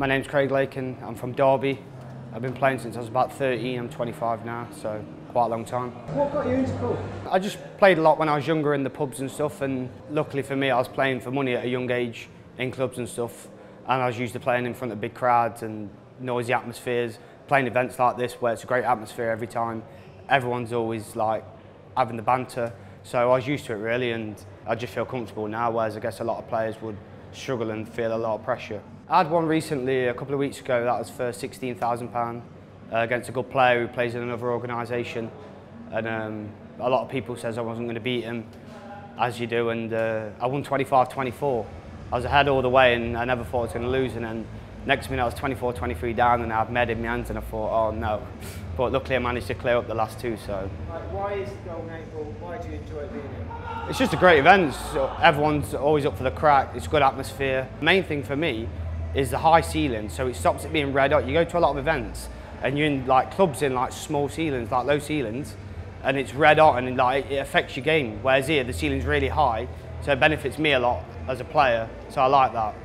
My name's Craig Lakin. I'm from Derby. I've been playing since I was about 13. I'm 25 now, so quite a long time. What got you into pool? I just played a lot when I was younger in the pubs and stuff, and luckily for me, I was playing for money at a young age in clubs and stuff, and I was used to playing in front of big crowds and noisy atmospheres, playing events like this where it's a great atmosphere every time. Everyone's always like having the banter, so I was used to it really, and I just feel comfortable now, whereas I guess a lot of players would struggle and feel a lot of pressure. I had one recently a couple of weeks ago that was for £16,000 uh, against a good player who plays in another organisation and um, a lot of people says I wasn't going to beat him as you do and uh, I won 25-24. I was ahead all the way and I never thought I was going to lose and then next minute I was 24-23 down and I had med in my hands and I thought oh no but luckily I managed to clear up the last two so. Like, why is the Golden Ball, why do you enjoy being here? It's just a great event. Everyone's always up for the crack. It's good atmosphere. The main thing for me is the high ceiling, so it stops it being red hot. You go to a lot of events and you're in like clubs in like small ceilings, like low ceilings, and it's red hot and like it affects your game. Whereas here the ceiling's really high, so it benefits me a lot as a player. So I like that.